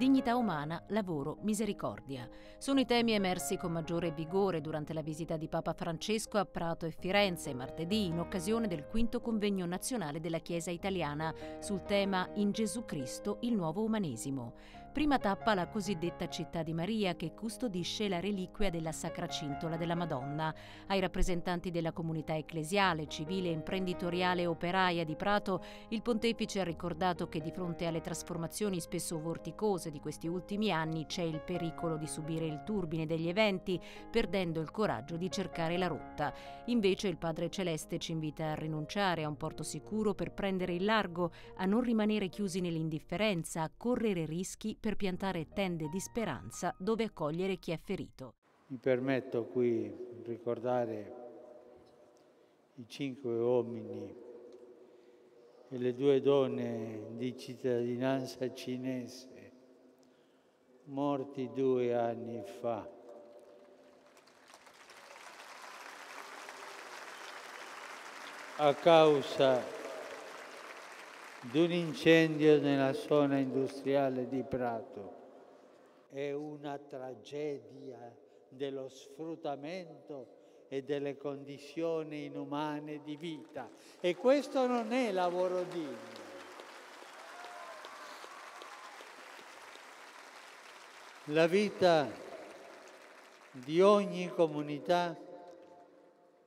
dignità umana, lavoro, misericordia. Sono i temi emersi con maggiore vigore durante la visita di Papa Francesco a Prato e Firenze martedì in occasione del quinto convegno nazionale della Chiesa italiana sul tema In Gesù Cristo il nuovo umanesimo. Prima tappa la cosiddetta Città di Maria che custodisce la reliquia della Sacra Cintola della Madonna. Ai rappresentanti della comunità ecclesiale, civile, imprenditoriale e operaia di Prato, il pontefice ha ricordato che di fronte alle trasformazioni spesso vorticose di questi ultimi anni c'è il pericolo di subire il turbine degli eventi, perdendo il coraggio di cercare la rotta. Invece il Padre Celeste ci invita a rinunciare a un porto sicuro per prendere il largo, a non rimanere chiusi nell'indifferenza, a correre rischi per piantare tende di speranza dove accogliere chi è ferito. Mi permetto qui di ricordare i cinque uomini e le due donne di cittadinanza cinese morti due anni fa. a causa di un incendio nella zona industriale di Prato. È una tragedia dello sfruttamento e delle condizioni inumane di vita. E questo non è lavoro digno. La vita di ogni comunità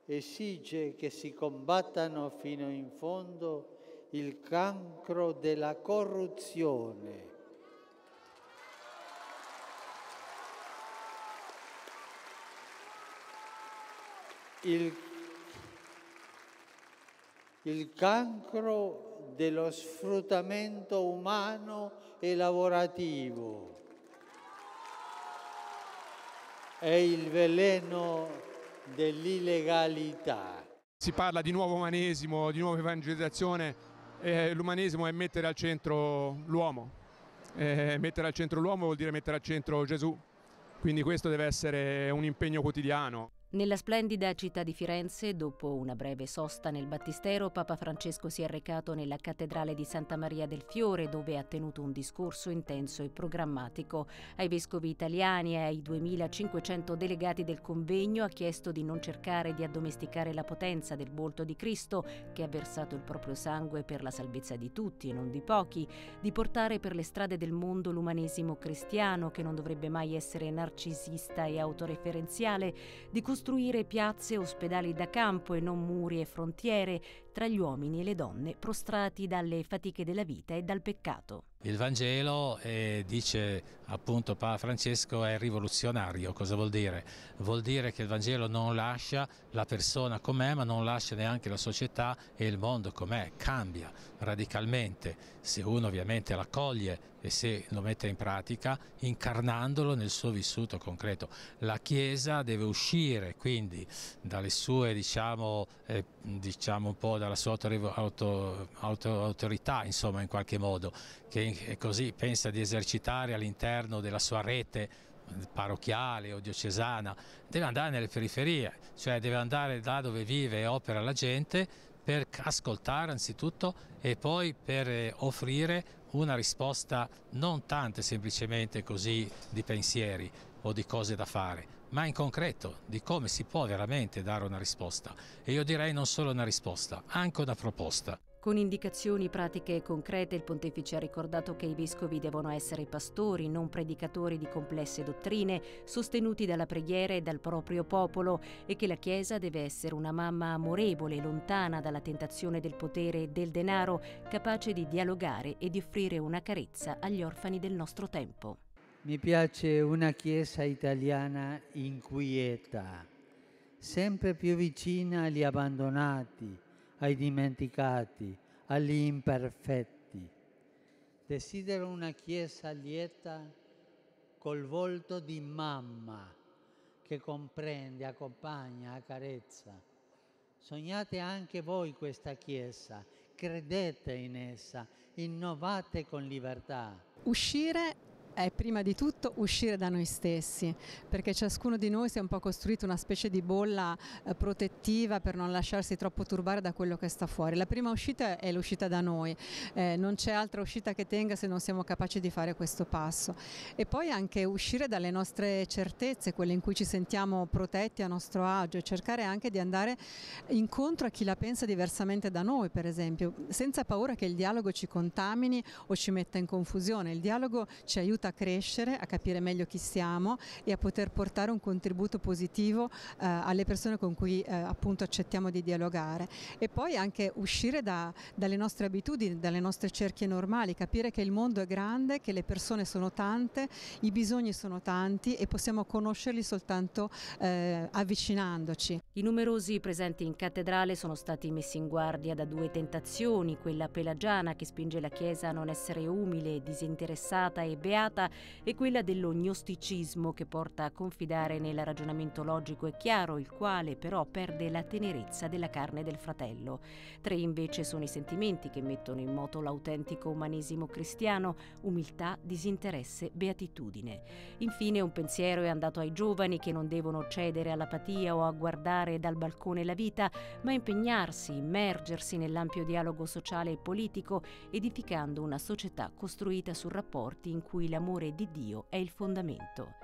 esige che si combattano fino in fondo il cancro della corruzione. Il, il cancro dello sfruttamento umano e lavorativo. È il veleno dell'illegalità. Si parla di nuovo umanesimo, di nuova evangelizzazione eh, l'umanesimo è mettere al centro l'uomo. Eh, mettere al centro l'uomo vuol dire mettere al centro Gesù. Quindi questo deve essere un impegno quotidiano. Nella splendida città di Firenze, dopo una breve sosta nel battistero, Papa Francesco si è recato nella cattedrale di Santa Maria del Fiore, dove ha tenuto un discorso intenso e programmatico. Ai vescovi italiani e ai 2500 delegati del convegno ha chiesto di non cercare di addomesticare la potenza del volto di Cristo, che ha versato il proprio sangue per la salvezza di tutti e non di pochi, di portare per le strade del mondo l'umanesimo cristiano, che non dovrebbe mai essere narcisista e autoreferenziale, di costruire costruire piazze e ospedali da campo e non muri e frontiere tra gli uomini e le donne prostrati dalle fatiche della vita e dal peccato. Il Vangelo, eh, dice appunto Papa Francesco, è rivoluzionario. Cosa vuol dire? Vuol dire che il Vangelo non lascia la persona com'è, ma non lascia neanche la società e il mondo com'è, cambia radicalmente. Se uno ovviamente l'accoglie e se lo mette in pratica, incarnandolo nel suo vissuto concreto. La Chiesa deve uscire quindi dalle sue, diciamo, eh, diciamo un po' dalla sua auto, auto, auto, autorità, insomma, in qualche modo, che e così pensa di esercitare all'interno della sua rete parrocchiale o diocesana, deve andare nelle periferie, cioè deve andare là dove vive e opera la gente per ascoltare anzitutto e poi per eh, offrire una risposta non tanto semplicemente così di pensieri o di cose da fare, ma in concreto di come si può veramente dare una risposta. E io direi non solo una risposta, anche una proposta. Con indicazioni pratiche e concrete il pontefice ha ricordato che i vescovi devono essere pastori, non predicatori di complesse dottrine, sostenuti dalla preghiera e dal proprio popolo e che la Chiesa deve essere una mamma amorevole, lontana dalla tentazione del potere e del denaro, capace di dialogare e di offrire una carezza agli orfani del nostro tempo. Mi piace una Chiesa italiana inquieta, sempre più vicina agli abbandonati ai dimenticati, agli imperfetti. Desidero una Chiesa lieta col volto di mamma che comprende, accompagna, accarezza. Sognate anche voi questa Chiesa, credete in essa, innovate con libertà. Uscire è prima di tutto uscire da noi stessi, perché ciascuno di noi si è un po' costruito una specie di bolla eh, protettiva per non lasciarsi troppo turbare da quello che sta fuori. La prima uscita è l'uscita da noi, eh, non c'è altra uscita che tenga se non siamo capaci di fare questo passo. E poi anche uscire dalle nostre certezze, quelle in cui ci sentiamo protetti a nostro agio e cercare anche di andare incontro a chi la pensa diversamente da noi, per esempio, senza paura che il dialogo ci contamini o ci metta in confusione. Il dialogo ci aiuta aiuta a crescere, a capire meglio chi siamo e a poter portare un contributo positivo eh, alle persone con cui eh, appunto accettiamo di dialogare e poi anche uscire da, dalle nostre abitudini, dalle nostre cerchie normali, capire che il mondo è grande, che le persone sono tante, i bisogni sono tanti e possiamo conoscerli soltanto eh, avvicinandoci. I numerosi presenti in cattedrale sono stati messi in guardia da due tentazioni, quella pelagiana che spinge la Chiesa a non essere umile, disinteressata e beata sbagliata e quella dello gnosticismo che porta a confidare nel ragionamento logico e chiaro, il quale però perde la tenerezza della carne del fratello. Tre invece sono i sentimenti che mettono in moto l'autentico umanesimo cristiano, umiltà, disinteresse, beatitudine. Infine un pensiero è andato ai giovani che non devono cedere all'apatia o a guardare dal balcone la vita, ma impegnarsi, immergersi nell'ampio dialogo sociale e politico, edificando una società costruita su rapporti in cui l'amore di Dio è il fondamento.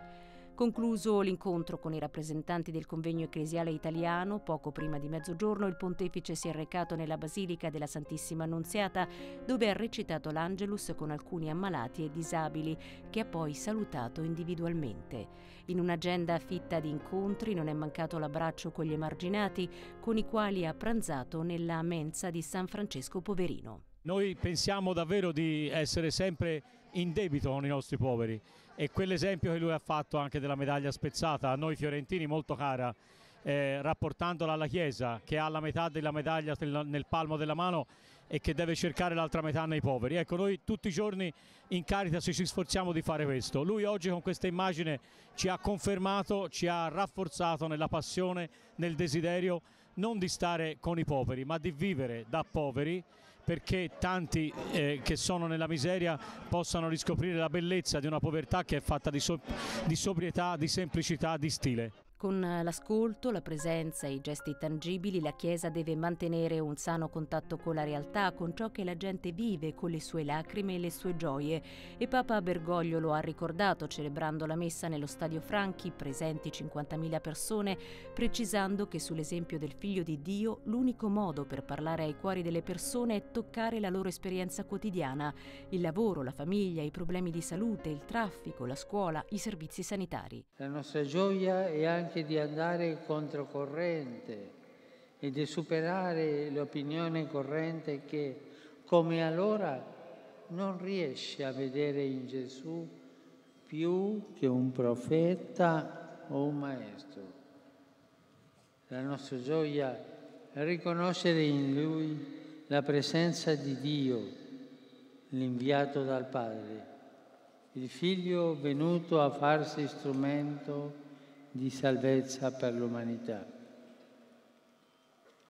Concluso l'incontro con i rappresentanti del convegno ecclesiale italiano, poco prima di mezzogiorno il pontefice si è recato nella Basilica della Santissima Annunziata, dove ha recitato l'Angelus con alcuni ammalati e disabili, che ha poi salutato individualmente. In un'agenda fitta di incontri non è mancato l'abbraccio con gli emarginati, con i quali ha pranzato nella mensa di San Francesco Poverino. Noi pensiamo davvero di essere sempre in debito con i nostri poveri e quell'esempio che lui ha fatto anche della medaglia spezzata a noi fiorentini molto cara eh, rapportandola alla Chiesa che ha la metà della medaglia nel palmo della mano e che deve cercare l'altra metà nei poveri. Ecco, noi tutti i giorni in Caritas ci sforziamo di fare questo. Lui oggi con questa immagine ci ha confermato, ci ha rafforzato nella passione, nel desiderio non di stare con i poveri, ma di vivere da poveri perché tanti eh, che sono nella miseria possano riscoprire la bellezza di una povertà che è fatta di, so di sobrietà, di semplicità, di stile. Con l'ascolto, la presenza e i gesti tangibili, la Chiesa deve mantenere un sano contatto con la realtà, con ciò che la gente vive, con le sue lacrime e le sue gioie. E Papa Bergoglio lo ha ricordato celebrando la messa nello Stadio Franchi, presenti 50.000 persone, precisando che sull'esempio del Figlio di Dio l'unico modo per parlare ai cuori delle persone è toccare la loro esperienza quotidiana, il lavoro, la famiglia, i problemi di salute, il traffico, la scuola, i servizi sanitari. La nostra gioia è anche anche di andare controcorrente e di superare l'opinione corrente che, come allora, non riesce a vedere in Gesù più che un profeta o un maestro. La nostra gioia è riconoscere in Lui la presenza di Dio, l'inviato dal Padre, il Figlio venuto a farsi strumento di salvezza per l'umanità.